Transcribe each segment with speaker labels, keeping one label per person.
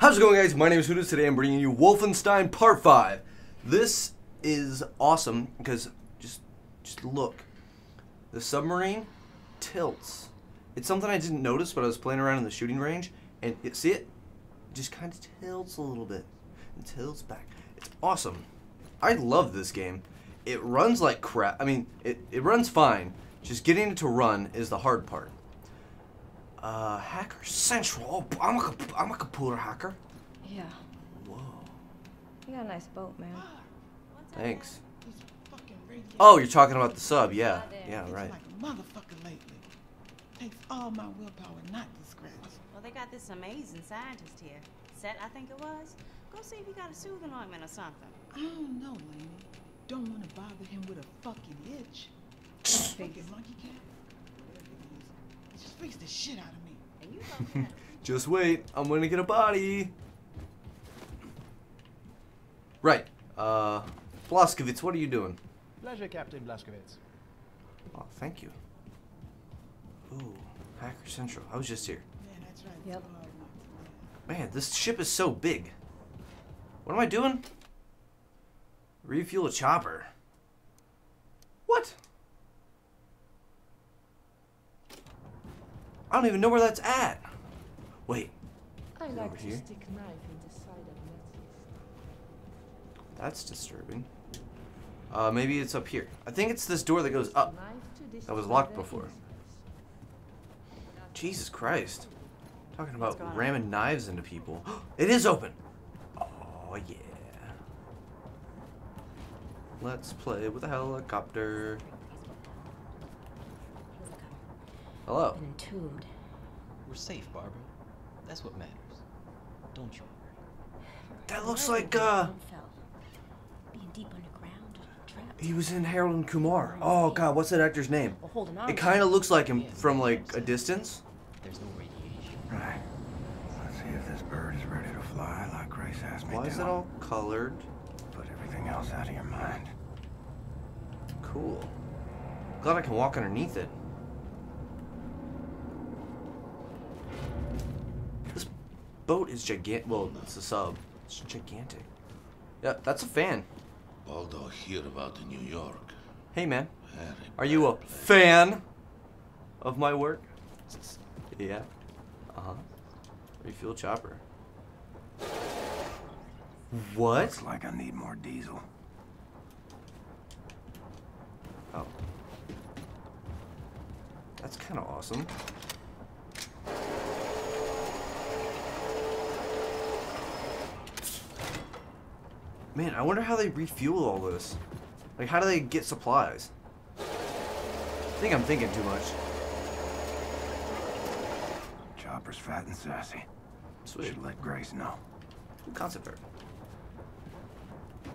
Speaker 1: How's it going guys? My name is Hooters. Today I'm bringing you Wolfenstein Part 5. This is awesome because just just look. The submarine tilts. It's something I didn't notice but I was playing around in the shooting range and it, see it? It just kind of tilts a little bit and tilts back. It's awesome. I love this game. It runs like crap. I mean, it, it runs fine. Just getting it to run is the hard part. Uh, Hacker Central. Oh, I'm a, I'm a computer hacker.
Speaker 2: Yeah.
Speaker 1: Whoa.
Speaker 2: You got a nice boat, man.
Speaker 1: Thanks.
Speaker 3: These fucking radiation
Speaker 1: Oh, you're talking about the sub. Yeah. Yeah, right.
Speaker 3: like a motherfucker lately. Takes all my willpower not to scratch.
Speaker 4: Well, they got this amazing scientist here. Set, I think it was. Go see if he got a soothing ointment or something.
Speaker 3: I don't know, Laney. Don't want to bother him with a fucking itch. Fucking monkey cat. Whatever it is. It just freaks the shit out of me.
Speaker 4: And you know that.
Speaker 1: Just wait. I'm gonna get a body. Right. Uh, Blazkowicz, what are you doing?
Speaker 5: Pleasure, Captain Blazkowicz.
Speaker 1: Oh, thank you. Ooh, Hacker Central. I was just here.
Speaker 3: Yeah, that's right.
Speaker 2: Yep.
Speaker 3: It's all right.
Speaker 1: Man, this ship is so big. What am I doing? Refuel a chopper. What? I don't even know where that's at. Wait,
Speaker 6: I
Speaker 1: Over
Speaker 6: like to
Speaker 1: here?
Speaker 6: stick knife in side of
Speaker 1: that's disturbing. Uh, maybe it's up here. I think it's this door that goes up. That was locked before. Jesus Christ. Talking about ramming knives into people. it is open. Oh, yeah. Let's play with a helicopter. Hello.
Speaker 7: Been entombed.
Speaker 8: We're safe, Barbara. That's what matters. Don't you worry.
Speaker 1: That looks
Speaker 7: Where
Speaker 1: like, uh.
Speaker 7: Being deep underground, trapped.
Speaker 1: he was in Harold and Kumar. Oh, God, what's that actor's name?
Speaker 7: Well, holding on.
Speaker 1: It kind of looks like him from, like, a distance.
Speaker 8: There's no radiation.
Speaker 9: Right. Let's see if this bird is ready to fly like Grace asked me
Speaker 1: Why
Speaker 9: to.
Speaker 1: is it all colored?
Speaker 9: Put everything else out of your mind.
Speaker 1: Cool. Glad I can walk underneath it. Boat is gigantic. Well, it's a sub. It's gigantic. Yeah, that's a fan.
Speaker 10: Baldo hear about New York.
Speaker 1: Hey, man.
Speaker 10: Very
Speaker 1: Are you a
Speaker 10: place.
Speaker 1: fan of my work? Yeah. Uh huh. Refuel chopper. What?
Speaker 9: Looks like I need more diesel.
Speaker 1: Oh. That's kind of awesome. Man, I wonder how they refuel all this. Like, how do they get supplies? I think I'm thinking too much.
Speaker 9: Chopper's fat and sassy.
Speaker 1: Sweet.
Speaker 9: Should let Grace know.
Speaker 1: Cool concept art.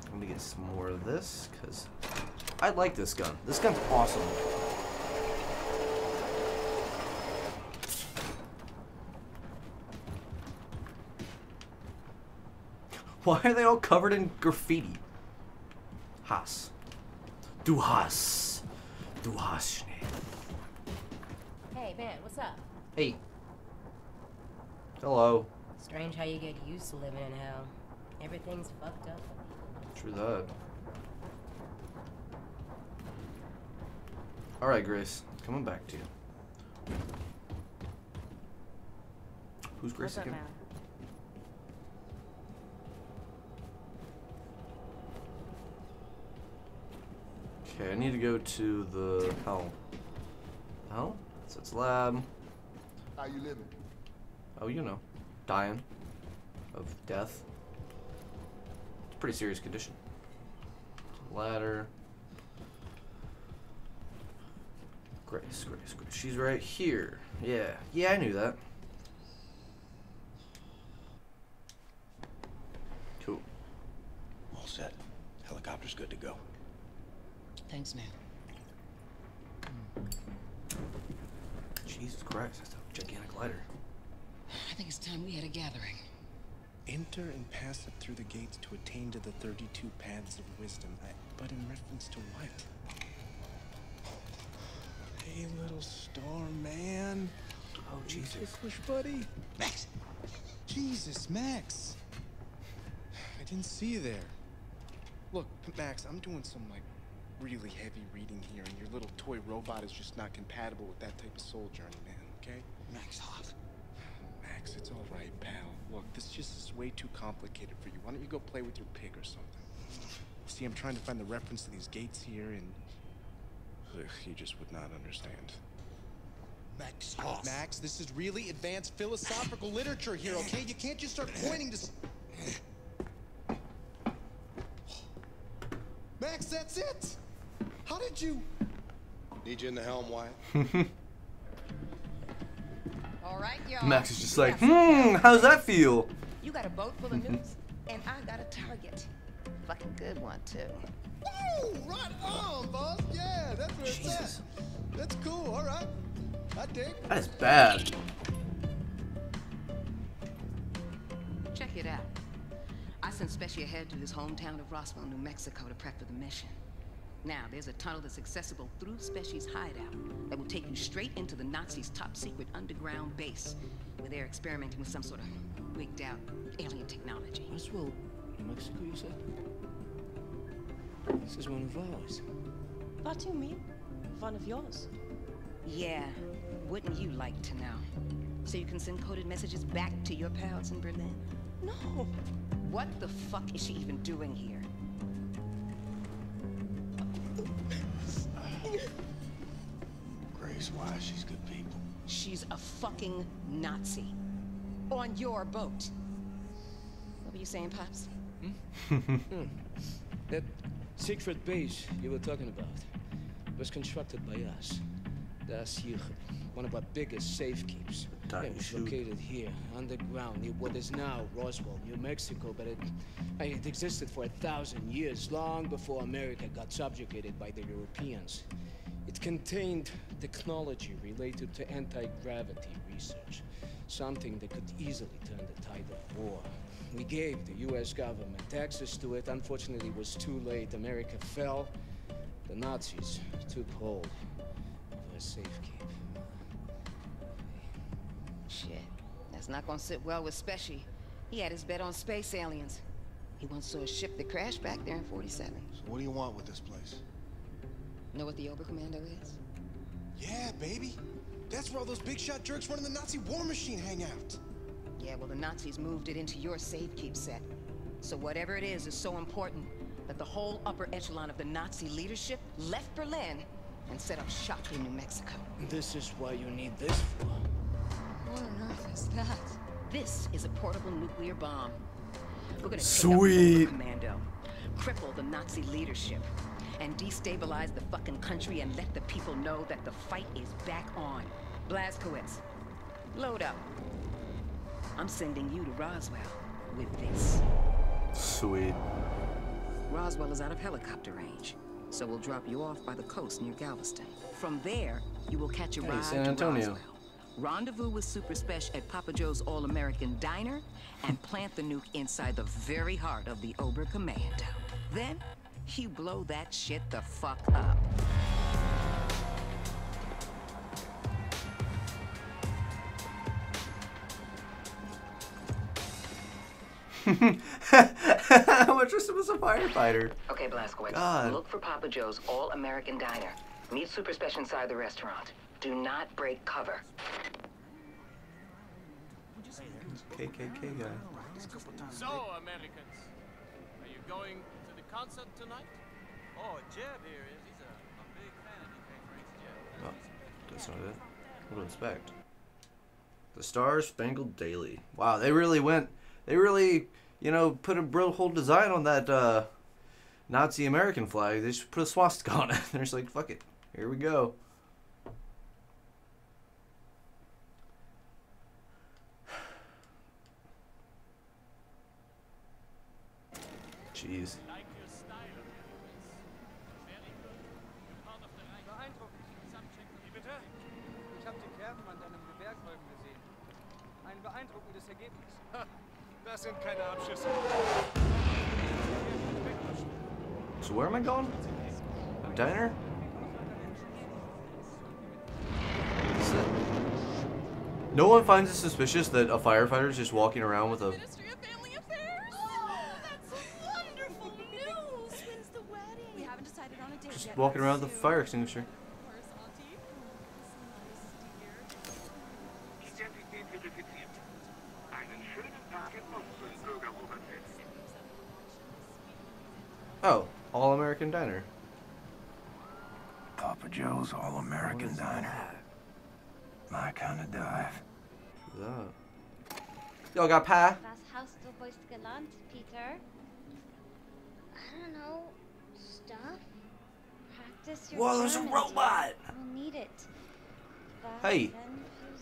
Speaker 1: I'm gonna get some more of this, because I like this gun. This gun's awesome. Why are they all covered in graffiti? Hass. Du hast. Du hast nicht.
Speaker 7: Hey, man, what's up?
Speaker 1: Hey. Hello.
Speaker 7: Strange how you get used to living in hell. Everything's fucked up.
Speaker 1: True that. Alright, Grace. Coming back to you. Who's Grace
Speaker 4: What's up,
Speaker 1: again?
Speaker 4: man?
Speaker 1: Okay, I need to go to the hell. Hell? So it's lab.
Speaker 10: How you living?
Speaker 1: Oh, you know. Dying. Of death. It's a pretty serious condition. Ladder. Grace, Grace, Grace. She's right here. Yeah. Yeah, I knew that. Cool.
Speaker 9: All set. Helicopter's good to go.
Speaker 8: Thanks, man. Hmm.
Speaker 1: Jesus Christ, that's a gigantic lighter.
Speaker 8: I think it's time we had a gathering.
Speaker 11: Enter and pass it through the gates to attain to the 32 paths of wisdom. I- But in reference to what? Hey, little storm man.
Speaker 1: Oh, Jesus.
Speaker 11: Push, buddy.
Speaker 8: Max,
Speaker 11: Jesus, Max. I didn't see you there. Look, Max, I'm doing some like really heavy reading here, and your little toy robot is just not compatible with that type of soul journey, man. Okay?
Speaker 12: Max Hass.
Speaker 11: Max, it's all right, pal. Look, this just is way too complicated for you. Why don't you go play with your pig or something? See, I'm trying to find the reference to these gates here, and ugh, you just would not understand.
Speaker 12: Max Hass.
Speaker 11: Max, this is really advanced philosophical literature here, okay? You can't just start pointing to. s- Max, that's it. How did you? Need you in the helm, Wyatt.
Speaker 13: All right, y'all.
Speaker 1: Max is just like,
Speaker 13: Yes.
Speaker 1: hmm, how's that feel?
Speaker 13: You got a boat full of nukes, and I got a target. Fucking good one, too.
Speaker 11: Woo! Right on, boss. Yeah, that's where
Speaker 1: Jesus.
Speaker 11: it's at. That's cool. All right. I dig.
Speaker 1: That is bad.
Speaker 13: Check it out. I sent Spesh ahead to his hometown of Roswell, New Mexico to prep for the mission. Now, there's a tunnel that's accessible through Spesh's hideout that will take you straight into the Nazis' top secret underground base, where they're experimenting with some sort of wigged out alien technology.
Speaker 5: Roswell, New Mexico, you said? This is one of ours.
Speaker 4: What do you mean? One of yours?
Speaker 13: Yeah, wouldn't you like to know? So you can send coded messages back to your pals in Berlin?
Speaker 4: No.
Speaker 13: What the fuck is she even doing here?
Speaker 12: Grace, why? She's good people.
Speaker 13: She's a fucking Nazi. On your boat. What were you saying, Pops?
Speaker 5: Hmm, That secret base you were talking about was constructed by us. Da'at Yichud, one of our biggest safe
Speaker 1: keeps.
Speaker 5: It was located here, underground, near what is now Roswell, New Mexico, but it, it existed for a thousand years, long before America got subjugated by the Europeans. It contained technology related to anti-gravity research, something that could easily turn the tide of war. We gave the US government access to it. Unfortunately, it was too late. America fell. The Nazis took hold of our safekeep.
Speaker 13: Shit. That's not gonna sit well with Spesh. He had his bet on space aliens. He once saw a ship that crashed back there in 47.
Speaker 12: So what do you want with this place?
Speaker 13: Know what the Oberkommando is?
Speaker 11: Yeah, baby. That's where all those big shot jerks running the Nazi war machine hang out.
Speaker 13: Yeah, well, the Nazis moved it into your safe keep set. So whatever it is is so important that the whole upper echelon of the Nazi leadership left Berlin and set up shop in New Mexico.
Speaker 5: This is why you need this for.
Speaker 13: What on earth is that? This is a portable nuclear bomb. We're gonna
Speaker 1: Sweet.
Speaker 13: take out the commando, cripple the Nazi leadership, and destabilize the fucking country and let the people know that the fight is back on. Blazkowicz, load up. I'm sending you to Roswell with this.
Speaker 1: Sweet.
Speaker 13: Roswell is out of helicopter range, so we'll drop you off by the coast near Galveston. From there, you will catch a
Speaker 1: Hey,
Speaker 13: ride
Speaker 1: San
Speaker 13: to
Speaker 1: Antonio.
Speaker 13: Roswell. Rendezvous with Super Spesh at Papa Joe's All-American Diner and plant the nuke inside the very heart of the Oberkommando. Then, you blow that shit the fuck up.
Speaker 1: How much was was a firefighter?
Speaker 13: Okay, Blazkowicz.
Speaker 1: God.
Speaker 13: Look for Papa Joe's All-American Diner. Meet Super Special inside the restaurant. Do not break cover.
Speaker 1: KKK guy.
Speaker 14: So, Americans, are you going to the concert tonight? Oh, Jeb here is. He's a, a big fan. He came for Jeb.
Speaker 1: Oh, that's not it. What to expect? The Star Spangled Daily. Wow, they really went. They really, you know, put a real whole design on that uh, Nazi American flag. They just put a swastika on it. They're just like, fuck it. Here we go. Jeez.
Speaker 15: Das sind keine Abschüsse.
Speaker 1: So where am I going? A diner? No one finds it suspicious that a firefighter is just walking around with a.
Speaker 4: We haven't decided on a date
Speaker 1: Just
Speaker 4: yet.
Speaker 1: walking around with a fire extinguisher. Y'all got pie?
Speaker 2: Was hast du heute gelernt, Peter? I don't know. Stuff? Practice your
Speaker 1: Whoa, there's a robot!
Speaker 2: dear. We'll need it.
Speaker 1: Hey,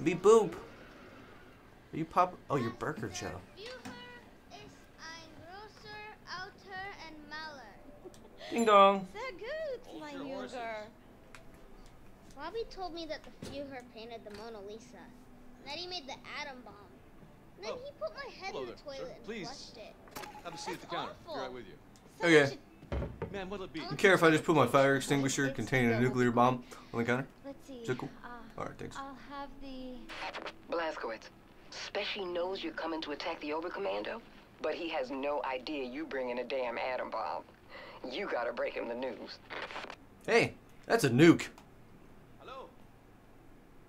Speaker 1: be boop. Are you pop? Oh, you're Burger Joe. Ding dong.
Speaker 2: Sehr gut, mein Junge.
Speaker 16: Bobby told me that the Führer painted the Mona Lisa. And that he made the atom bomb. And then he put my head
Speaker 5: Hello
Speaker 16: in the
Speaker 5: there, sir.
Speaker 16: toilet and
Speaker 5: Please.
Speaker 16: flushed it.
Speaker 5: Have a seat at the counter. Be right with you.
Speaker 1: Okay.
Speaker 5: Man, what'll it be?
Speaker 1: You care if I just put my fire extinguisher containing a nuclear bomb on the counter?
Speaker 2: Let's see.
Speaker 1: Is that cool?
Speaker 2: Uh,
Speaker 1: Alright, thanks.
Speaker 2: I'll have the.
Speaker 7: Blazkowicz, Speshy knows you're coming to attack the Oberkommando, but he has no idea you bringing a damn atom bomb. You gotta break him the news.
Speaker 1: Hey, that's a nuke. Hello.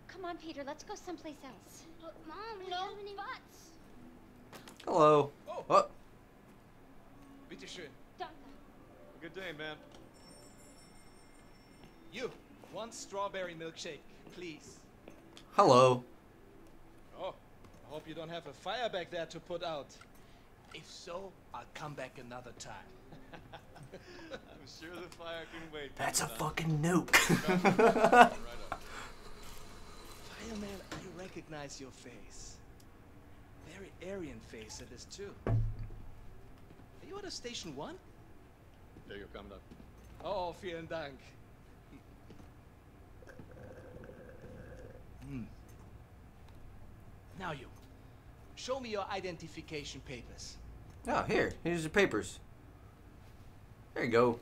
Speaker 2: Come on, Peter. Let's go someplace else.
Speaker 16: But Mom, we no have any butts.
Speaker 1: Hello. Oh.
Speaker 5: Bitte schön.
Speaker 2: Danke.
Speaker 5: Good day, man. You, one strawberry milkshake, please.
Speaker 1: Hello.
Speaker 5: Oh, I hope you don't have a fire back there to put out. If so, I'll come back another time. I'm sure the fire can wait.
Speaker 1: That's a fucking nuke.
Speaker 5: Fireman, I recognize your face. Very Aryan face it is too. Are you at a station one?
Speaker 14: There you come, Doc.
Speaker 5: Oh, vielen Dank. Hmm. Now you. Show me your identification papers.
Speaker 1: Oh, here. Here's your papers. There you go.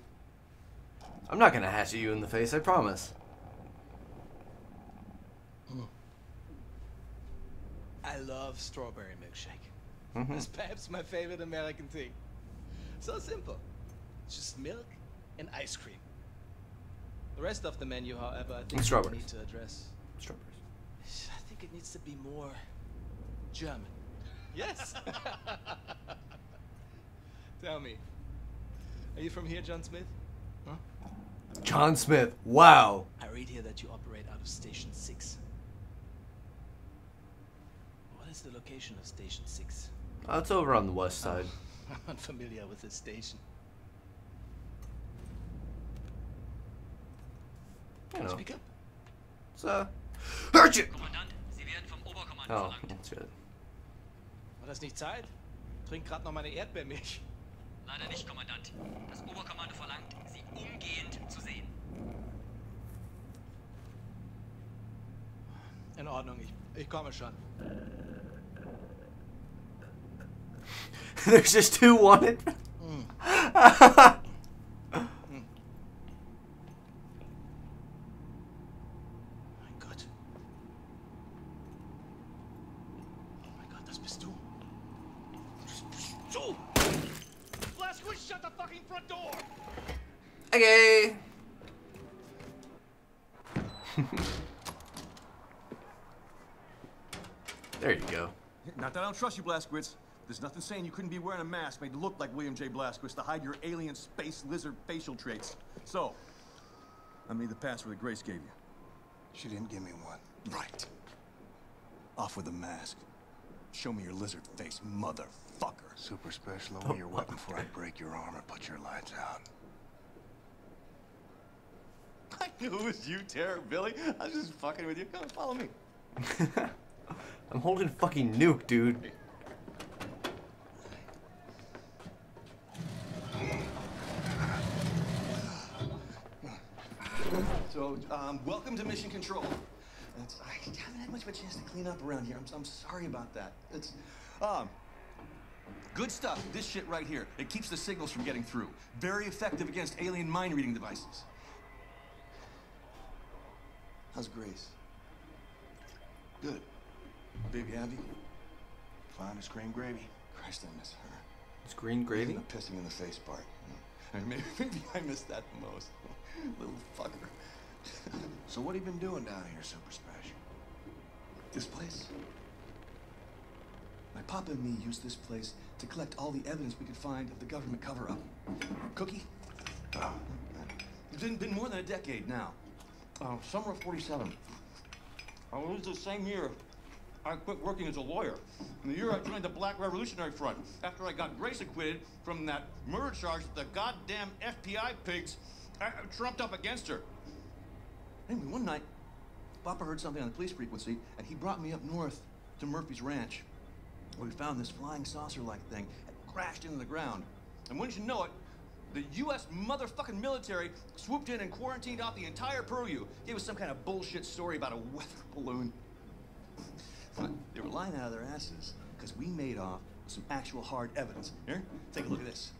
Speaker 1: I'm not gonna hash at you in the face, I promise.
Speaker 5: I love strawberry milkshake.
Speaker 1: Mhm.
Speaker 5: It's perhaps my favorite American thing. So simple. Just milk and ice cream. The rest of the menu, however, I think we need to address.
Speaker 1: Strawberries.
Speaker 5: I think it needs to be more German. Yes. Tell me, are you from here, John Smith? Huh?
Speaker 1: John Smith. Wow.
Speaker 5: I read here that you operate out of Station 6. What is the location of Station 6?
Speaker 1: Oh, it's over on the west side.
Speaker 5: I'm unfamiliar with this station.
Speaker 1: You know.
Speaker 5: Speak up.
Speaker 1: It's uh. Hurt you!
Speaker 17: Kommandant, Sie werden vom Oberkommando
Speaker 1: Oh,
Speaker 17: verlangt.
Speaker 1: that's good.
Speaker 5: War das nicht Zeit? Trink grad noch meine Erdbeermilch.
Speaker 17: Leider nicht, Kommandant. Das Oberkommando verlangt, Sie umgehend zu sehen.
Speaker 5: In Ordnung, ich, ich komme schon.
Speaker 1: There's just two wanted.
Speaker 5: Mein Gott. Oh mein Gott, das bist du. Das bist du! Blazkowicz, shut the fucking front door!
Speaker 1: Okay. there you go.
Speaker 18: Not that I don't trust you, Blazkowicz. There's nothing saying you couldn't be wearing a mask made to look like William J. Blazkowicz to hide your alien space lizard facial traits. So, I made the password that Grace gave you.
Speaker 12: She didn't give me one.
Speaker 18: Right. Off with the mask. Show me your lizard face, motherfucker.
Speaker 12: Super Spesh, lower your weapon before I break your arm and put your lights out.
Speaker 18: I knew it was you, Terror Billy. I was just fucking with you. Come on, follow me.
Speaker 1: I'm holding fucking nuke, dude.
Speaker 18: So, um, welcome to Mission Control. It's, I haven't had much of a chance to clean up around here. I'm, I'm sorry about that. It's, um, good stuff. This shit right here. It keeps the signals from getting through. Very effective against alien mind reading devices. How's Grace?
Speaker 12: Good.
Speaker 18: Baby Abby?
Speaker 12: Finest green gravy.
Speaker 18: Christ, I miss her.
Speaker 1: It's green gravy?
Speaker 18: The pissing in the face part. you know. I mean, maybe, maybe I missed that the most. Little fucker.
Speaker 12: So what have you been doing down here, Super Spesh?
Speaker 18: This place? My papa and me used this place to collect all the evidence we could find of the government cover-up. Cookie? Oh. It's been, been more than a decade now. Uh, summer of 47. Uh, it was the same year I quit working as a lawyer. And the year I joined the Black Revolutionary Front, after I got Grace acquitted from that murder charge that the goddamn FBI pigs uh, trumped up against her. Anyway, one night, Papa heard something on the police frequency, and he brought me up north to Murphy's Ranch, where we found this flying saucer-like thing had crashed into the ground. And wouldn't you know it, the U.S. motherfucking military swooped in and quarantined off the entire purview. Gave us some kind of bullshit story about a weather balloon. They were lying out of their asses because we made off with some actual hard evidence. Here, take a look at this.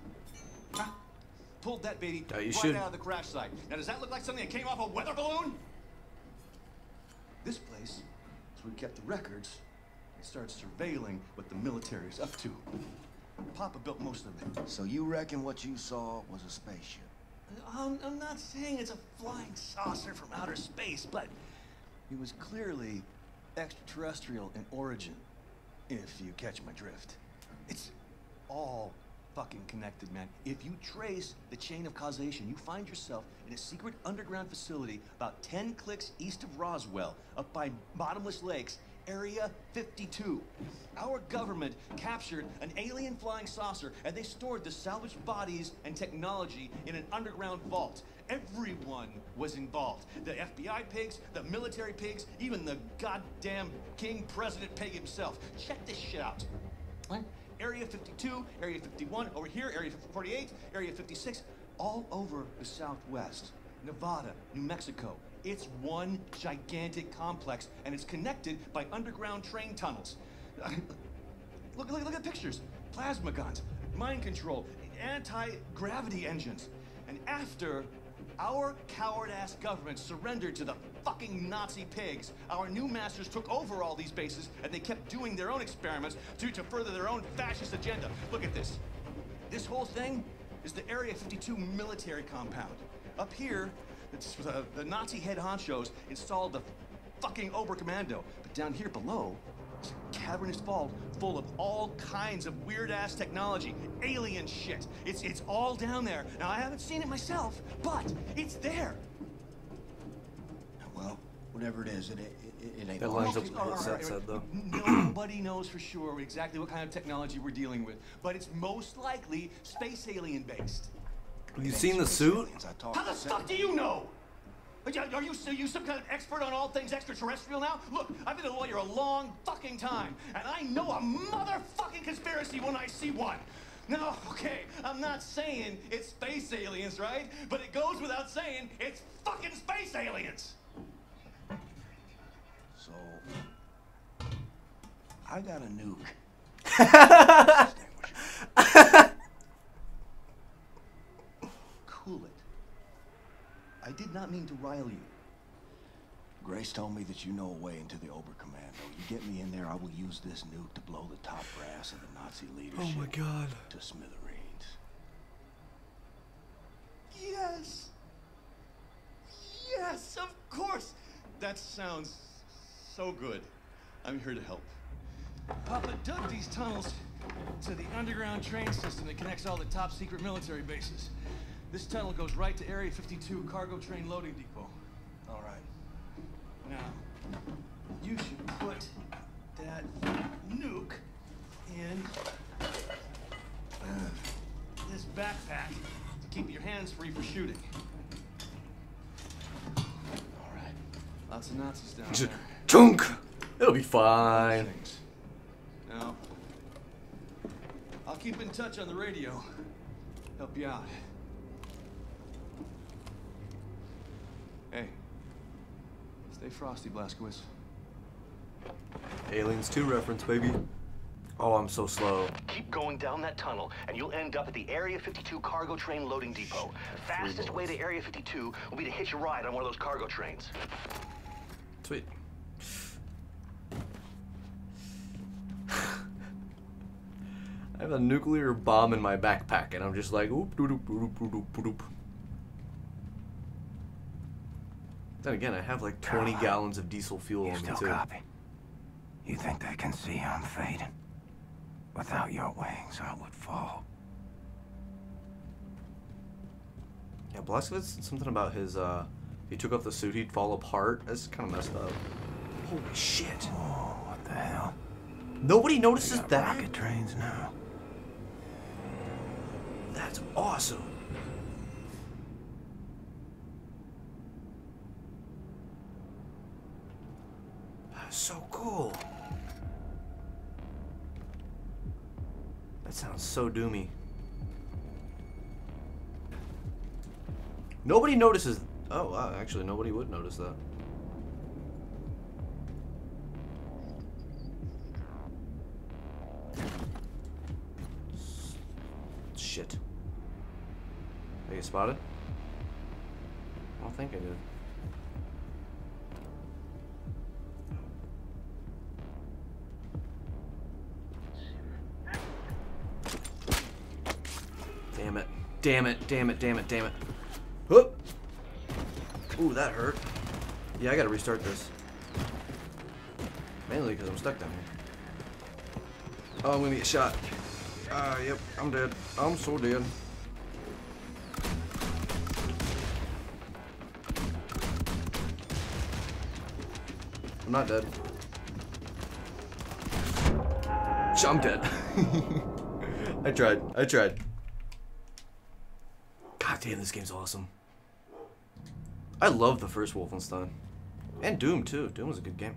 Speaker 18: Pulled that baby
Speaker 1: Yeah, you
Speaker 18: right
Speaker 1: should.
Speaker 18: out of the crash site. Now, does that look like something that came off a weather balloon? This place is where we kept the records and started surveilling what the military's up to. Papa built most of it.
Speaker 12: So you reckon what you saw was a spaceship?
Speaker 18: I'm, I'm not saying it's a flying saucer from outer space, but it was clearly extraterrestrial in origin, if you catch my drift. It's all fucking connected, man. If you trace the chain of causation, you find yourself in a secret underground facility about 10 clicks east of Roswell, up by Bottomless Lakes, Area 52. Our government captured an alien flying saucer and they stored the salvaged bodies and technology in an underground vault. Everyone was involved. The FBI pigs, the military pigs, even the goddamn King President Pig himself. Check this shit out. What? Area 52, Area 51, over here, Area 48, Area 56, all over the Southwest. Nevada, New Mexico. It's one gigantic complex, and it's connected by underground train tunnels. look, look, look at the pictures. Plasma guns, mind control, anti-gravity engines. And after our coward-ass government surrendered to the fucking Nazi pigs, our new masters took over all these bases, and they kept doing their own experiments to, to further their own fascist agenda. Look at this. This whole thing is the Area 52 military compound. Up here, it's the, Nazi head honchos installed the fucking Oberkommando. But down here below, is a cavernous vault full of all kinds of weird-ass technology, alien shit. It's, it's all down there. Now, I haven't seen it myself, but it's there.
Speaker 12: Well, whatever it is, it, it, it, it ain't
Speaker 1: That
Speaker 12: much.
Speaker 1: lines up with what Seth said, though.
Speaker 18: Nobody knows for sure exactly what kind of technology we're dealing with, but it's most likely space alien based.
Speaker 1: Have you seen the suit?
Speaker 18: How the fuck do you know? Are you, are you are you some kind of expert on all things extraterrestrial now? Look, I've been a lawyer a long fucking time, and I know a motherfucking conspiracy when I see one. No, okay, I'm not saying it's space aliens, right? But it goes without saying it's fucking space aliens.
Speaker 12: So, I got a nuke.
Speaker 18: Cool it. I did not mean to rile you.
Speaker 12: Grace told me that you know a way into the Oberkommando. You get me in there, I will use this nuke to blow the top brass of the Nazi leadership
Speaker 1: Oh my god.
Speaker 12: to smithereens.
Speaker 18: Yes. Yes, of course. That sounds so good. I'm here to help. Papa dug these tunnels to the underground train system that connects all the top secret military bases. This tunnel goes right to Area 52 cargo train loading depot. All right. Now, you should put that nuke in uh, this backpack to keep your hands free for shooting. All right. Lots of Nazis down there.
Speaker 1: chunk. It'll be fine.
Speaker 18: Now, I'll keep in touch on the radio. Help you out. Hey, stay frosty, Blazkowicz.
Speaker 1: Aliens 2 reference, baby. Oh, I'm so slow.
Speaker 19: Keep going down that tunnel, and you'll end up at the Area 52 cargo train loading depot. Fastest way to Area 52 will be to hitch a ride on one of those cargo trains.
Speaker 1: Sweet. I have a nuclear bomb in my backpack, and I'm just like, oop, doop, doop, doop, doop, doop, doop. Then again, I have like 20 gallons of diesel fuel
Speaker 9: You
Speaker 1: on me
Speaker 9: still
Speaker 1: too.
Speaker 9: copy? You think they can see I'm fading? Without your wings, I would fall.
Speaker 1: Yeah, Blazkowicz said something about his, uh, if he took off the suit, he'd fall apart. That's kind of messed up. Holy shit.
Speaker 9: Oh, what the hell?
Speaker 1: Nobody notices that?
Speaker 9: rocket trains now.
Speaker 1: That's awesome. That's so cool. That sounds so doomy. Nobody notices. Oh, wow, actually, nobody would notice that. Shit. I spotted? I don't think I did. Damn it. Damn it, damn it, damn it, damn it. Whoop! Ooh, that hurt. Yeah, I gotta restart this. Mainly because I'm stuck down here. Oh, I'm gonna get shot. Ah, yep, I'm dead. I'm so dead. I'm not dead. I'm dead. I tried. I tried. God damn, this game's awesome. I love the first Wolfenstein. And Doom, too. Doom was a good game.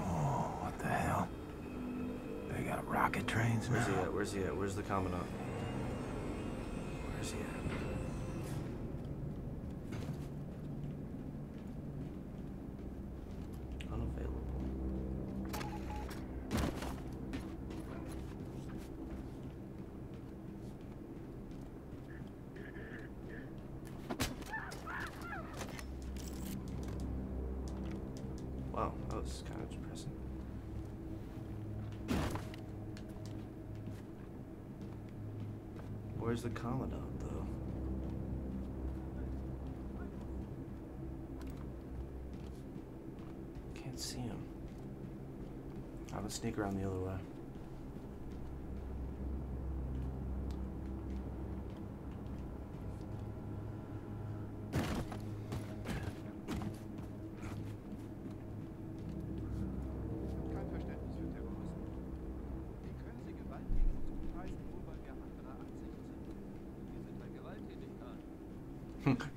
Speaker 9: Oh, what the hell? They got rocket trains
Speaker 1: Where's he at? Where's he at? Where's the Commandant? Where's he at? Unavailable. Was kind of depressing. Where's the Commandant, though? Can't see him. I'm gonna sneak around the other way.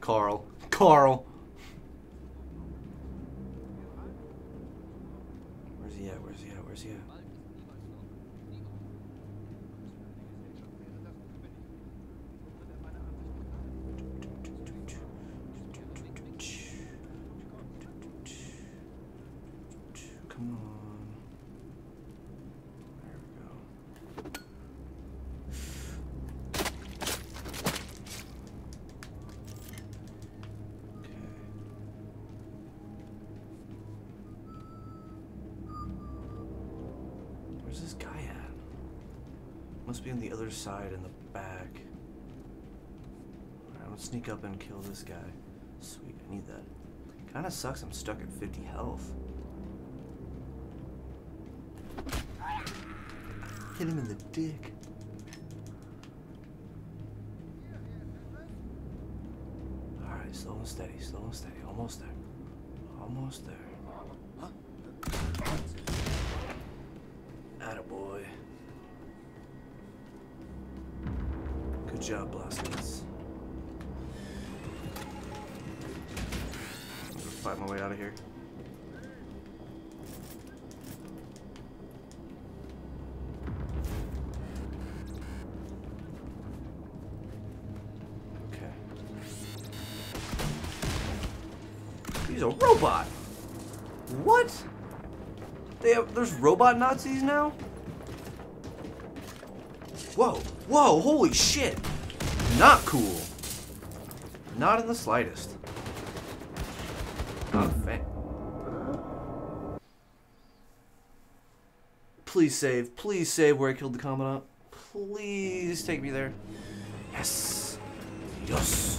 Speaker 1: Carl. Carl. Where's he at? Where's he at? Where's he at? Come on. There we go. Where's this guy at? Must be on the other side in the back. Alright, I'm gonna sneak up and kill this guy. Sweet, I need that. Kinda sucks I'm stuck at 50 health. Hit him in the dick. Alright, slow and steady, slow and steady. Almost there. Almost there. Attaboy. Good job, Blasters. My way out of here. Okay. He's a robot! What? They have, there's robot Nazis now? Whoa, whoa, holy shit! Not cool. Not in the slightest. Not a fan. Please save. Please save where I killed the commandant. Please take me there. Yes. Yes.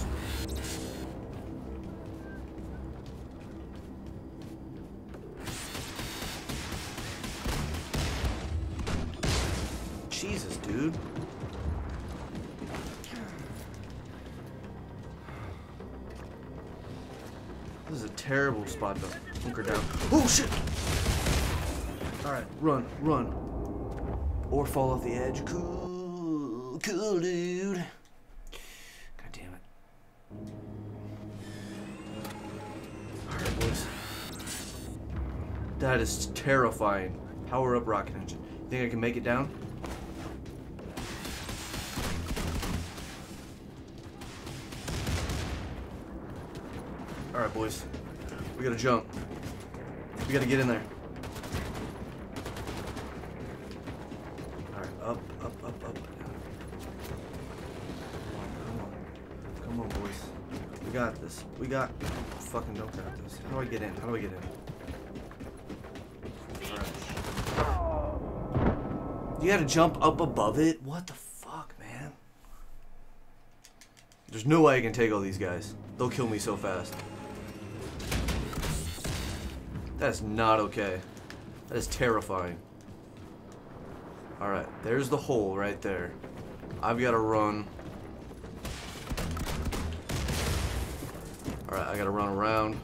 Speaker 1: Run, run. Or fall off the edge. Cool, cool, dude. God damn it. Alright, boys. That is terrifying. Power up rocket engine. You think I can make it down? Alright, boys. We gotta jump. We gotta get in there. Alright, up, up, up, up. Come on, come on. Come on, boys. We got this. We got... Fucking don't got this. How do I get in? How do I get in? You gotta jump up above it? What the fuck, man? There's no way I can take all these guys. They'll kill me so fast. That's not okay. That is terrifying. Alright, there's the hole right there. I've got to run. Alright, I got to run around.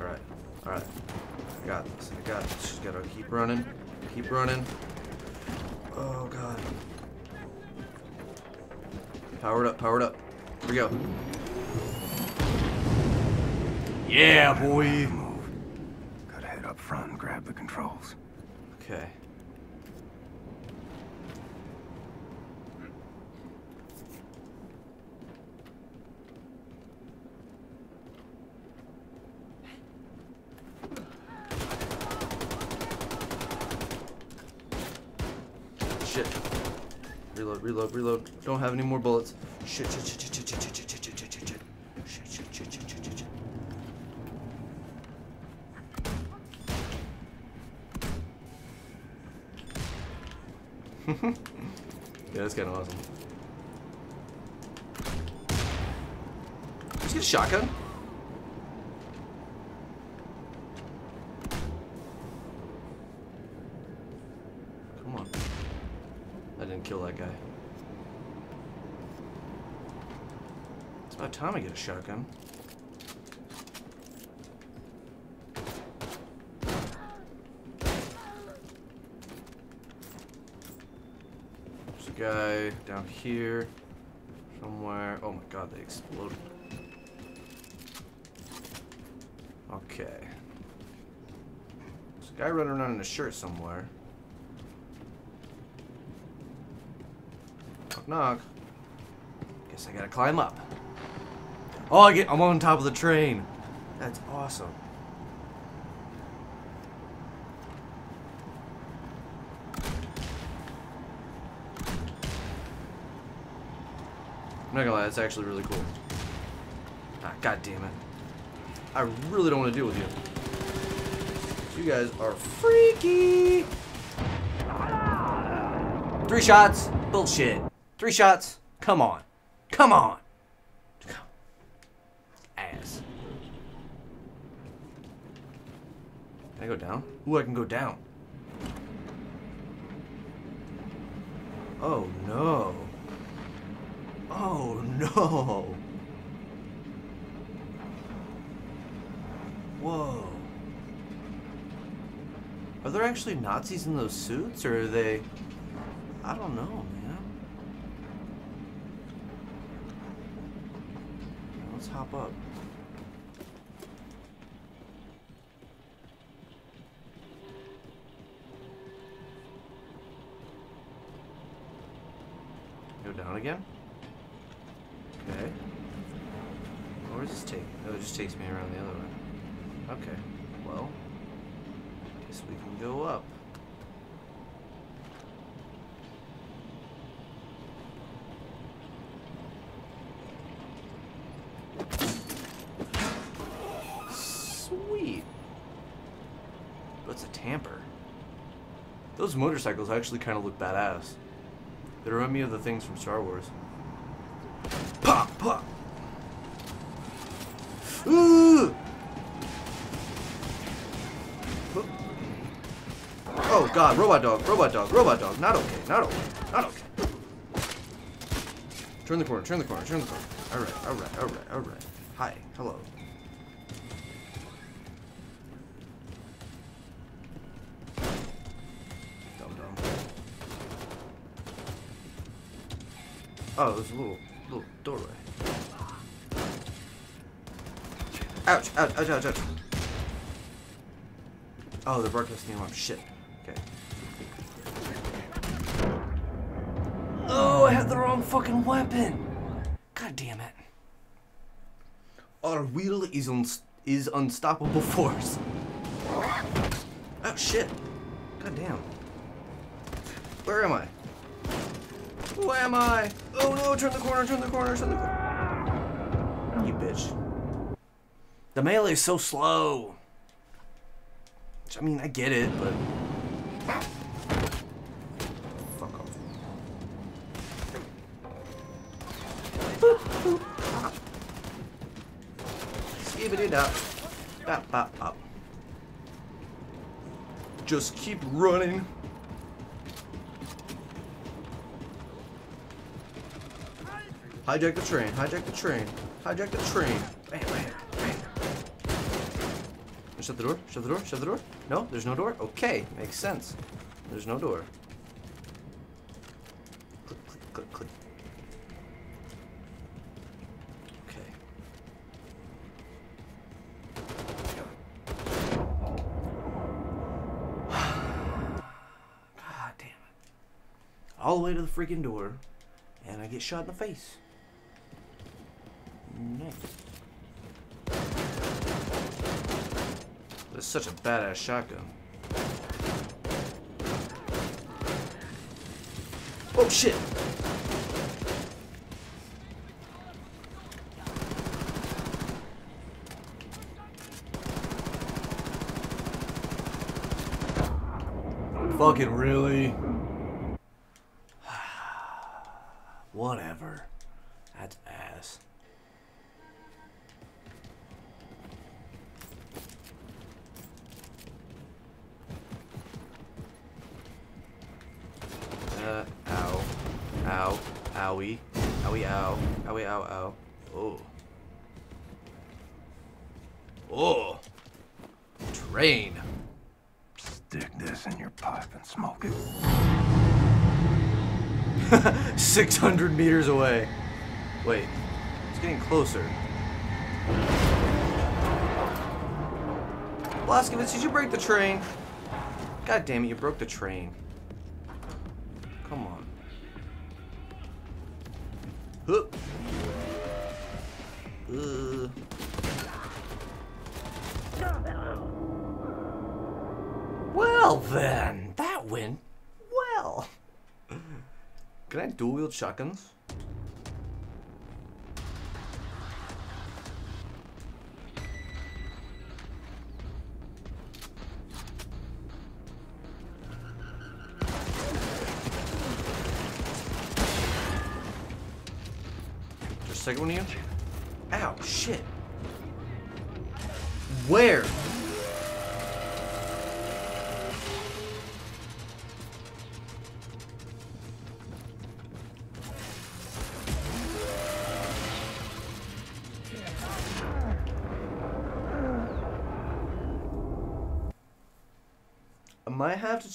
Speaker 1: Alright, alright. I got this, I got this. Just gotta keep running. Keep running. Oh, God. Powered up, powered up. Here we go. Yeah, boy.
Speaker 9: Move. Gotta head up front and grab the controls.
Speaker 1: Okay. Shit. Reload, reload, reload. Don't have any more bullets. Shit, shit, shit, shit, shit, shit, shit, shit. yeah, that's kind of awesome. Just get a shotgun. Come on. I didn't kill that guy. It's about time I get a shotgun. There's a guy down here somewhere. Oh my god, they exploded. Okay. There's a guy running around in a shirt somewhere. Knock knock. Guess I gotta climb up. Oh, I get, I'm on top of the train. That's awesome. Not gonna lie, that's actually really cool. Ah, god damn it. I really don't want to deal with you. You guys are freaky. Three shots? Bullshit. Three shots? Come on. Come on. Ass. Can I go down? Ooh, I can go down. Oh no. Oh no. Whoa. Are there actually Nazis in those suits, or are they... I don't know, man. Let's hop up. Go down again? Okay. Where does this take? Oh, it just takes me around the other way. Okay go up. Sweet. What's a tamper? Those motorcycles actually kind of look badass. They remind me of the things from Star Wars. God, robot dog, robot dog, robot dog. Not okay, not okay, not okay. Turn the corner, turn the corner, turn the corner. Alright, alright, alright, alright. Hi, hello. Dum dum. Oh, there's a little little doorway. Ouch, ouch, ouch, ouch, ouch. Oh, the broadcasting alarm. Shit. Fucking weapon. God damn it. Our wheel is un is unstoppable force. Oh shit. God damn. Where am I? Who am I? Oh no, turn the corner, turn the corner, turn the corner. You bitch. The melee is so slow. I mean, I get it, but... Fuck off. Bop. Just keep running. Hijack the train, hijack the train, hijack the train. Bam, bam, bam. Shut the door, shut the door, shut the door. No, there's no door? Okay, makes sense. There's no door. Freaking door, and I get shot in the face. Nice. That's such a badass shotgun. Oh shit! Fucking really? 600 meters away. Wait. It's getting closer. Blazkowicz, did you break the train? God damn it, you broke the train. Come on. Hup. Uh. Well then, that went well. Can I dual wield shotguns? Second one you? Ow, shit. Where?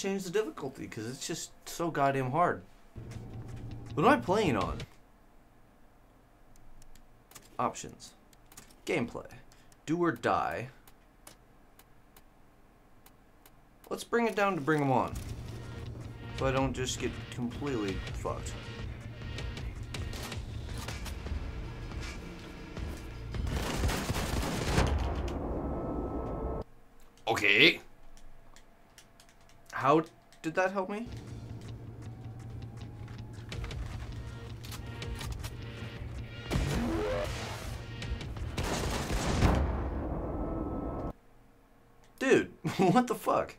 Speaker 1: Change the difficulty because it's just so goddamn hard. What am I playing on? Options. Gameplay. Do or die. Let's bring it down to bring them on. So I don't just get completely fucked. Okay. How did that help me? Dude, what the fuck?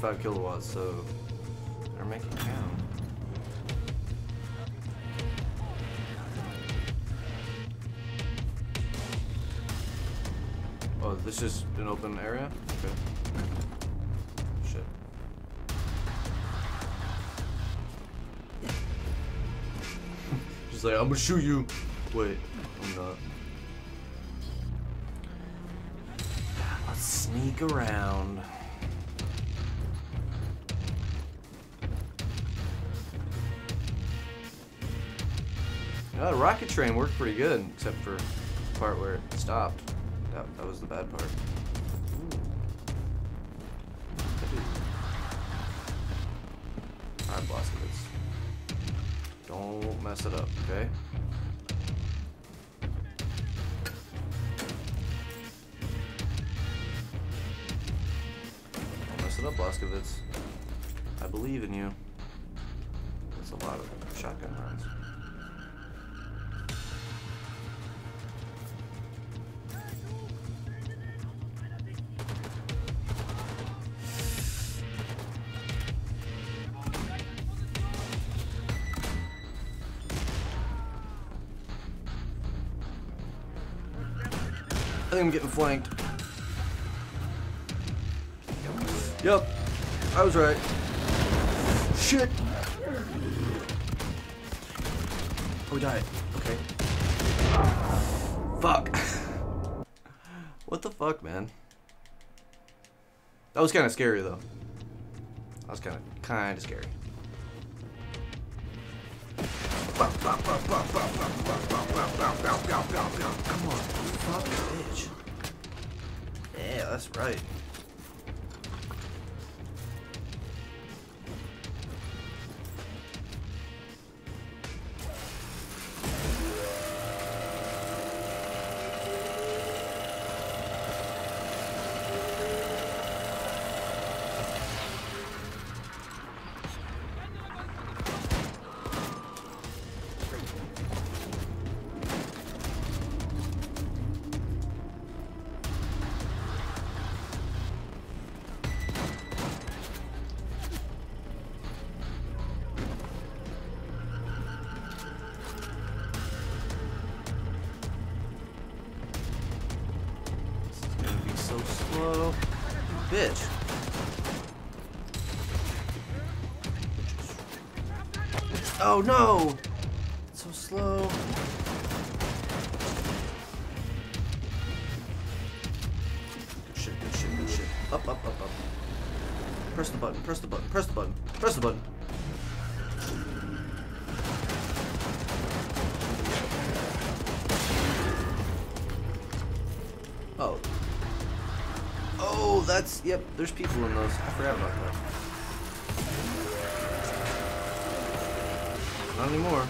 Speaker 1: 35 kilowatts, so better make it count. Oh, this is an open area? Okay. Shit. She's like, I'm gonna shoot you. Wait, I'm not. Let's sneak around. Yeah, the rocket train worked pretty good, except for the part where it stopped. That, that was the bad part. Alright, Blazkowicz. Don't mess it up, okay? Don't mess it up, Blazkowicz. I believe in you. That's a lot of shotgun rounds. Think I'm getting flanked. Yep, I was right. Shit. Oh, we died. Okay. Fuck. what the fuck, man? That was kind of scary, though. That was kind of, kind of scary. Come on, fuck bitch. That's right. Bitch. Oh no! It's so slow. Good shit, good shit, good shit. Up, up, up, up. Press the button, press the button, press the button, press the button. Yep, there's people in those. I forgot about that. Not anymore.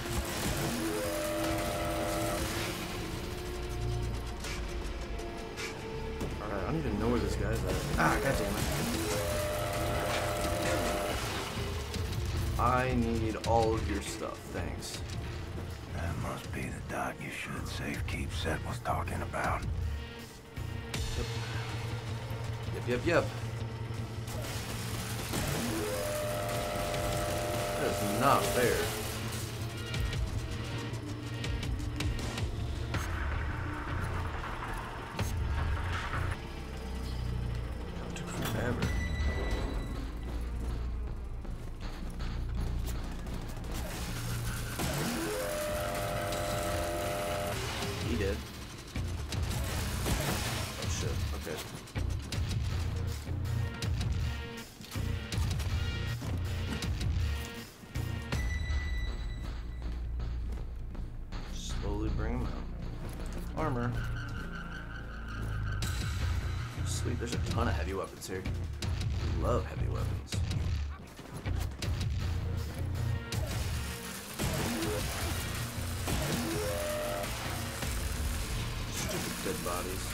Speaker 1: Alright, I don't even know where this guy's at. Ah, goddammit. I need all of your stuff, thanks.
Speaker 9: That must be the Da'at Yichud safekeep Set was talking about.
Speaker 1: Yep, yep, yep. That is not fair. Love heavy weapons. Stupid dead bodies.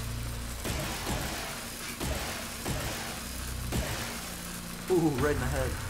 Speaker 1: Ooh, right in the head.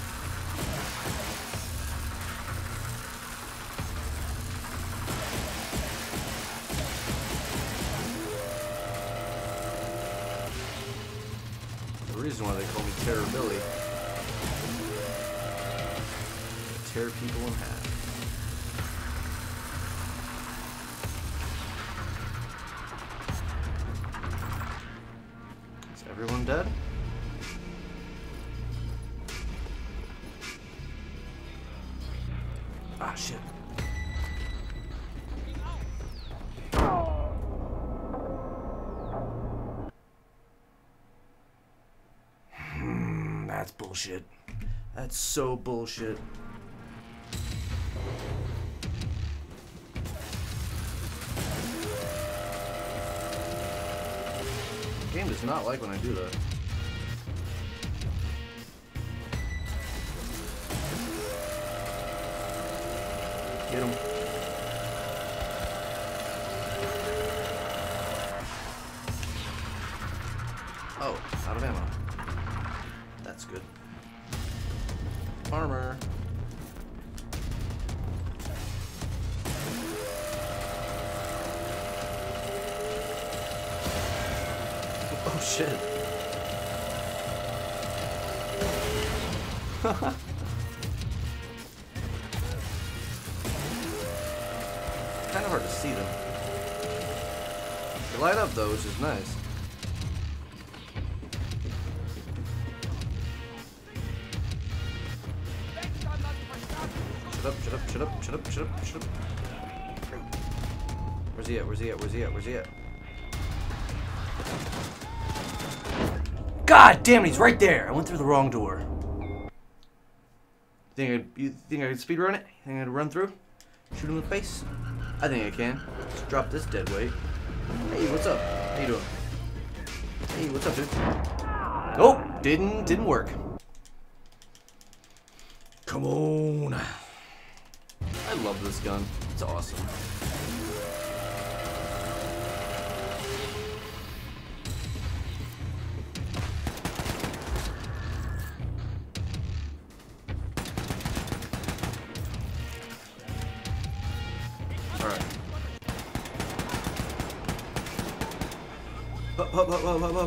Speaker 1: That's so bullshit. Game does not like when I do that. Kind of hard to see them. They light up though, which is nice. Shut up, shut up, shut up, shut up, shut up, shut up. Where's he at? Where's he at? Where's he at? Where's he at? God damn it, he's right there! I went through the wrong door. Think I, you think I could speed run it? Think I could run through? Shoot him in the face? I think I can. Let's drop this dead weight. Hey, what's up? How you doing? Hey, what's up, dude? Nope, didn't didn't work. Come on. I love this gun. It's awesome.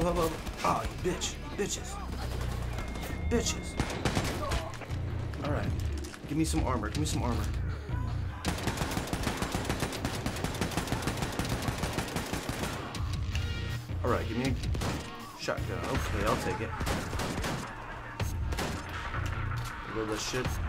Speaker 1: Up, up. Oh, you bitch. Bitches. Bitches. Alright. Give me some armor. Give me some armor. Alright, give me a shotgun. Okay, I'll take it. Reload that shit.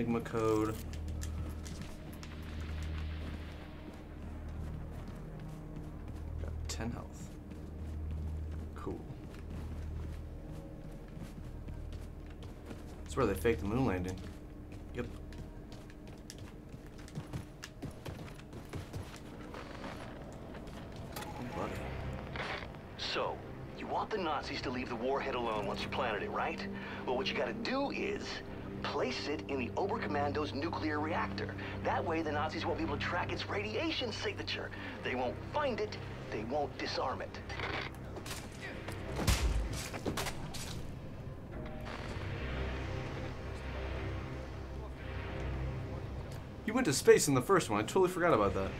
Speaker 1: Enigma code. Got 10 health. Cool. That's where they faked the moon landing. Yep. Oh.
Speaker 18: So, you want the Nazis to leave the warhead alone once you planted it, right? Well, what you gotta do is place it in the Oberkommando's nuclear reactor. That way, the Nazis won't be able to track its radiation signature. They won't find it, they won't disarm it.
Speaker 1: You went to space in the first one. I totally forgot about that.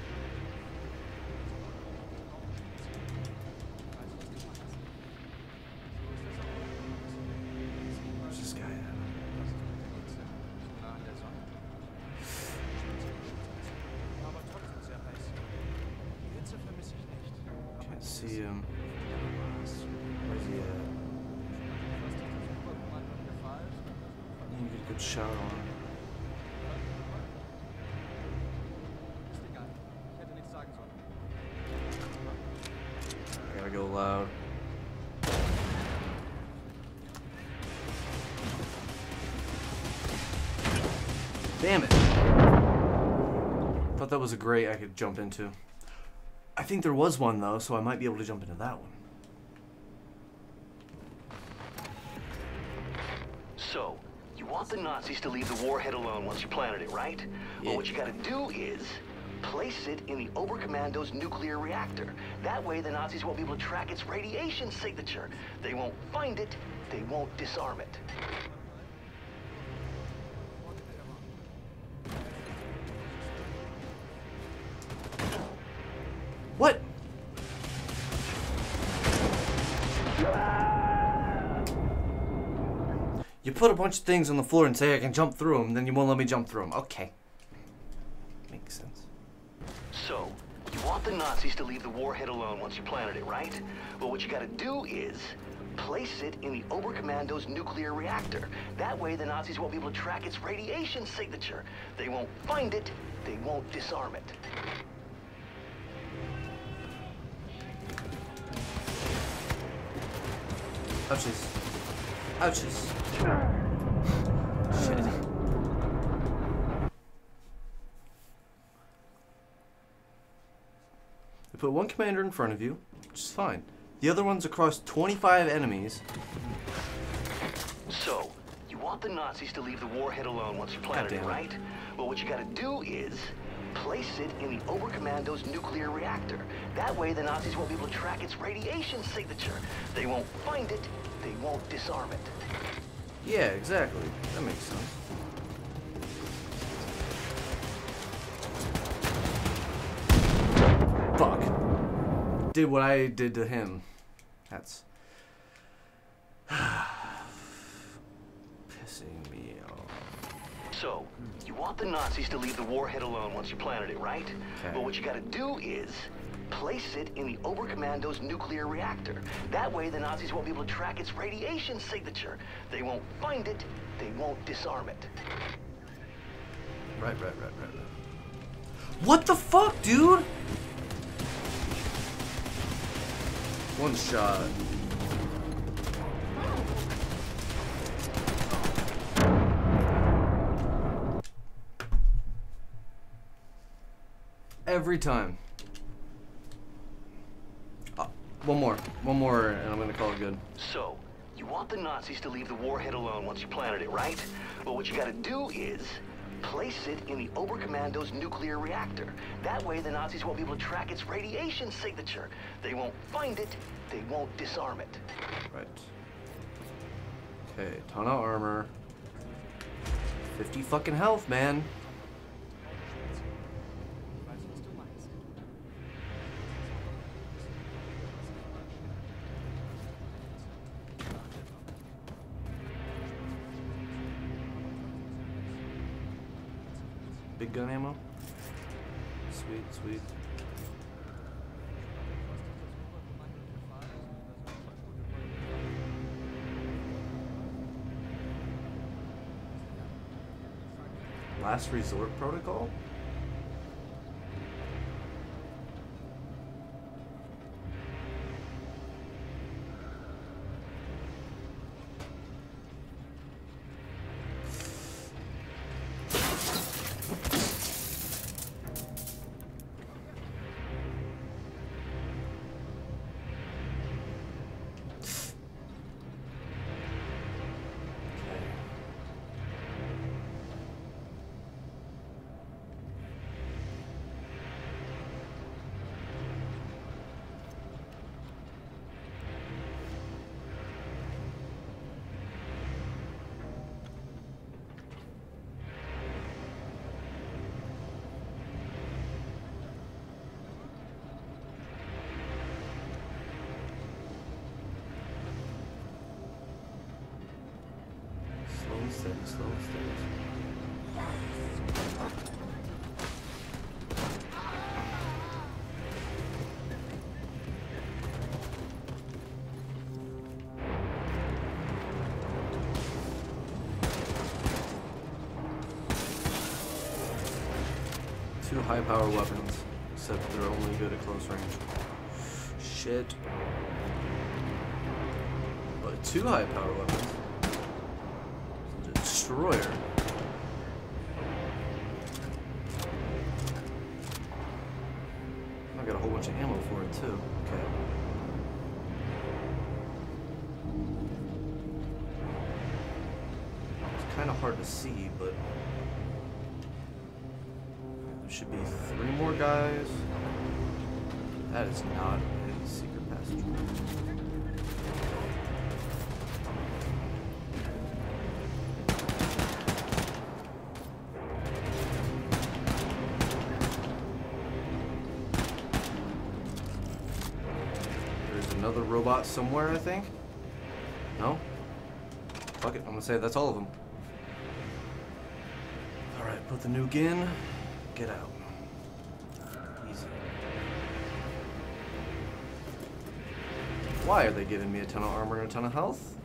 Speaker 1: that was a great I could jump into. I think there was one, though, so I might be able to jump into that one.
Speaker 18: So, you want the Nazis to leave the warhead alone once you planted it, right? Yeah. Well, what you gotta do is place it in the Oberkommando's nuclear reactor. That way the Nazis won't be able to track its radiation signature. They won't find it, they won't disarm it.
Speaker 1: Put a bunch of things on the floor and say I can jump through them, then you won't let me jump through them. Okay. Makes sense.
Speaker 18: So, you want the Nazis to leave the warhead alone once you planted it, right? Well, what you gotta do is place it in the Oberkommando's nuclear reactor. That way, the Nazis won't be able to track its radiation signature. They won't find it, they won't disarm it.
Speaker 1: Ouchies. Ouchies. Shit. You put one commander in front of you, which is fine. The other one's across 25 enemies.
Speaker 18: So, you want the Nazis to leave the warhead alone once you planted it. right? Well, what you gotta do is place it in the Oberkommando's nuclear reactor. That way, the Nazis won't be able to track its radiation signature. They won't find it, they won't disarm it.
Speaker 1: Yeah, exactly. That makes sense. Fuck. Did what I did to him. That's pissing me off.
Speaker 18: So, you want the Nazis to leave the warhead alone once you planted it, right?
Speaker 1: Okay.
Speaker 18: But what you gotta do is place it in the Oberkommando's nuclear reactor. That way, the Nazis won't be able to track its radiation signature. They won't find it, they won't disarm it.
Speaker 1: Right, right, right, right, right. What the fuck, dude? One shot. Every time. One more. One more, and I'm gonna call it good.
Speaker 18: So, you want the Nazis to leave the warhead alone once you planted it, right? Well, what you gotta do is place it in the Oberkommando's nuclear reactor. That way, the Nazis won't be able to track its radiation signature. They won't find it, they won't disarm it.
Speaker 1: Right. Okay, ton of armor. 50 fucking health, man. Gun ammo? Sweet, sweet. Last resort protocol? Steady, slow. Two high power weapons, except they're only good at close range. Shit. But two high power weapons. Destroyer. I got a whole bunch of ammo for it too. Okay. It's kind of hard to see, but there should be three more guys. That is not another robot somewhere, I think. No? Fuck it, I'm gonna say that's all of them. Alright, put the nuke in, get out. Easy. Why are they giving me a ton of armor and a ton of health?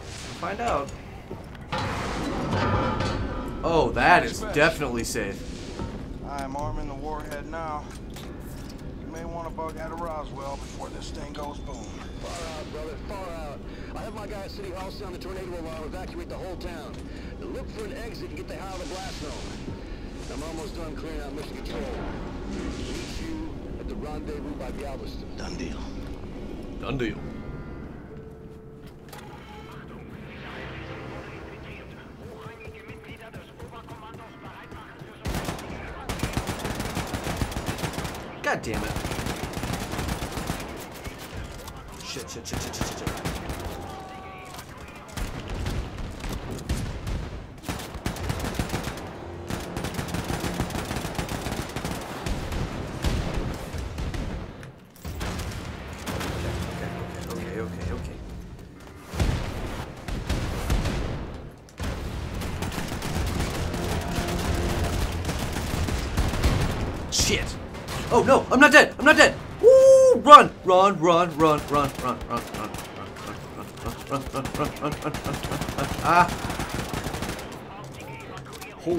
Speaker 1: We'll find out. Oh, that is definitely safe.
Speaker 9: I'm arming the warhead now. You may want to bug out of Roswell before this thing goes boom.
Speaker 20: Far out, brother, far out. I have my guy at City Hall sound the tornado alarm, evacuate the whole town. Look for an exit and get the hell out of the blast zone. I'm almost done clearing out mission control. Meet you at the rendezvous by Galveston.
Speaker 19: Done deal.
Speaker 1: Done deal.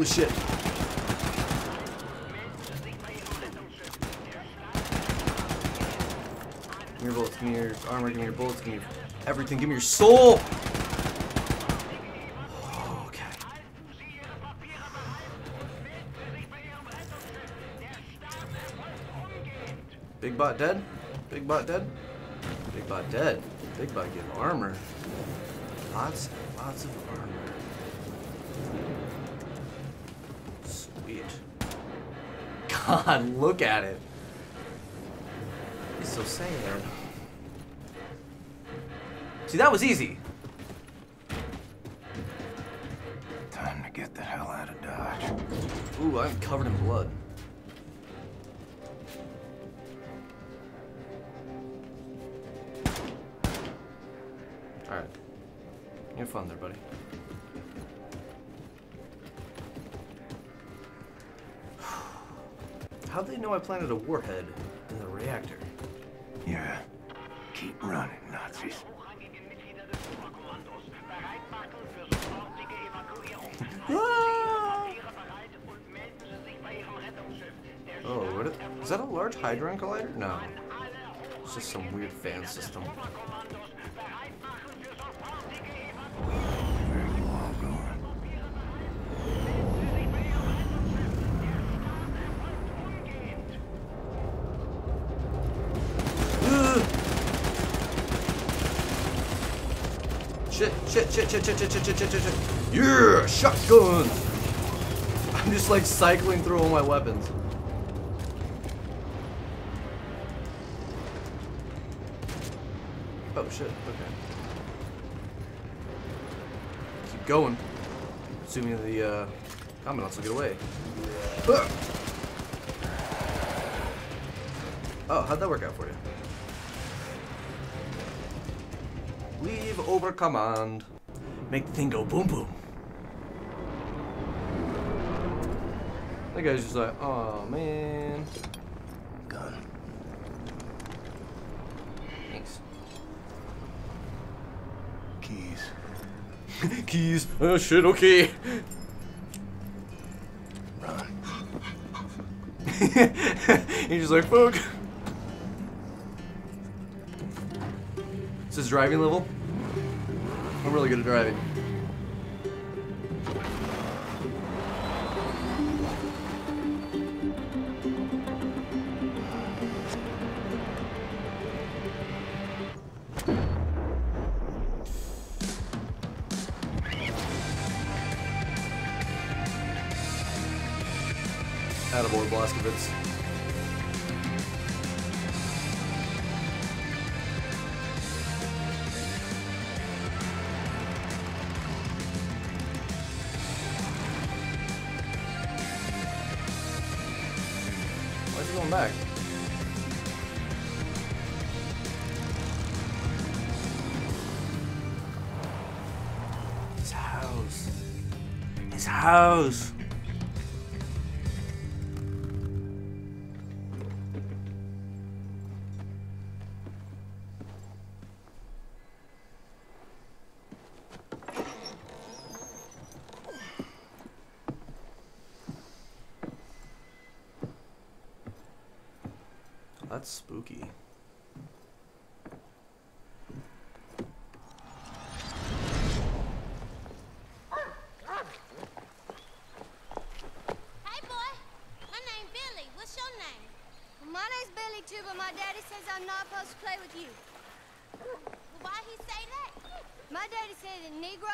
Speaker 1: Shit. Give me your bullets, give me your armor, give me your bullets, give me your everything, give me your soul! Big bot dead? Big bot dead? Big bot dead. Big bot getting armor. Lots lots of armor. Sweet. God, look at it. It's so sad. See, that was easy.
Speaker 9: Time to get the hell out of Dodge.
Speaker 1: Ooh, I'm covered in blood. I planted a warhead in the reactor?
Speaker 9: Yeah. Keep running, Nazis.
Speaker 1: Oh, what is, is that a large Hadron Collider? No. It's just some weird fan system. Yeah, shotgun! I'm just like cycling through all my weapons. Oh shit, okay. Keep going. Assuming the uh, commandants will get away. Oh, how'd that work out for you? Leave over command. Make the thing go boom boom. That guy's just like, oh man.
Speaker 9: Gun.
Speaker 1: Thanks.
Speaker 9: Keys.
Speaker 1: Keys. Oh shit, okay.
Speaker 9: Run.
Speaker 1: He's just like, fuck. This is this driving level? I'm really good at driving.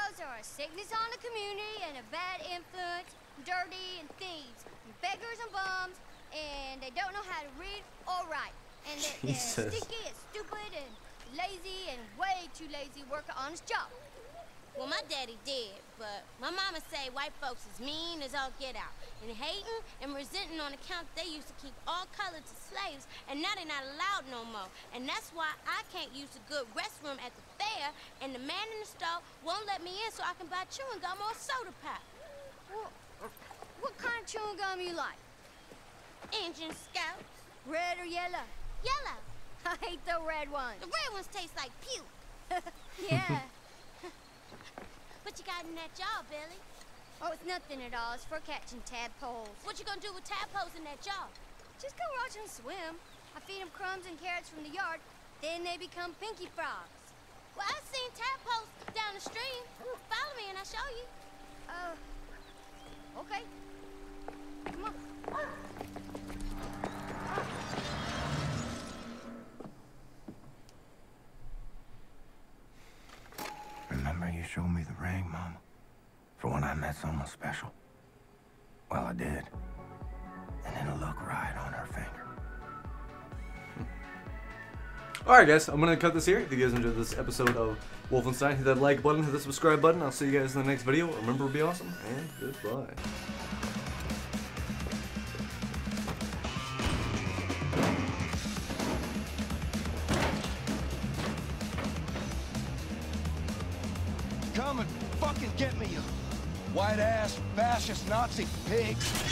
Speaker 21: That Negroes are a sickness on the community and a bad influence, dirty and thieves, and beggars and bums, and they don't know how to read or write. And they're sticky and stupid and lazy and way too lazy to work an honest job. Well, my daddy did, but my mama say white folks is mean as all get out, and hating and resenting on account they used to keep all colors as slaves, and now they're not allowed no more. And that's why I can't use a good restroom at the fair, and the man in the store won't let me in so I can buy chewing gum or soda pop. What, what kind of chewing gum you like? Indian Scouts. Red or yellow? Yellow. I hate the red ones. The red ones taste like puke. yeah. What you got in that jar, Billy? Oh, it's nothing at all. It's for catching tadpoles. What you gonna do with tadpoles in that jar? Just go watch them swim. I feed them crumbs and carrots from the yard. Then they become pinky frogs. Well, I've seen tadpoles down the stream. Follow me and I'll show you. Oh. okay. Come on.
Speaker 9: Remember you showed me the ring, Mom? For when I met someone special? Well, I did. And it'll look right on her finger.
Speaker 1: Alright guys, I'm gonna cut this here. If you guys enjoyed this episode of Wolfenstein, hit that like button, hit the subscribe button. I'll see you guys in the next video. Remember, to be awesome, and goodbye.
Speaker 12: Come and fucking get me, you white ass fascist Nazi pigs.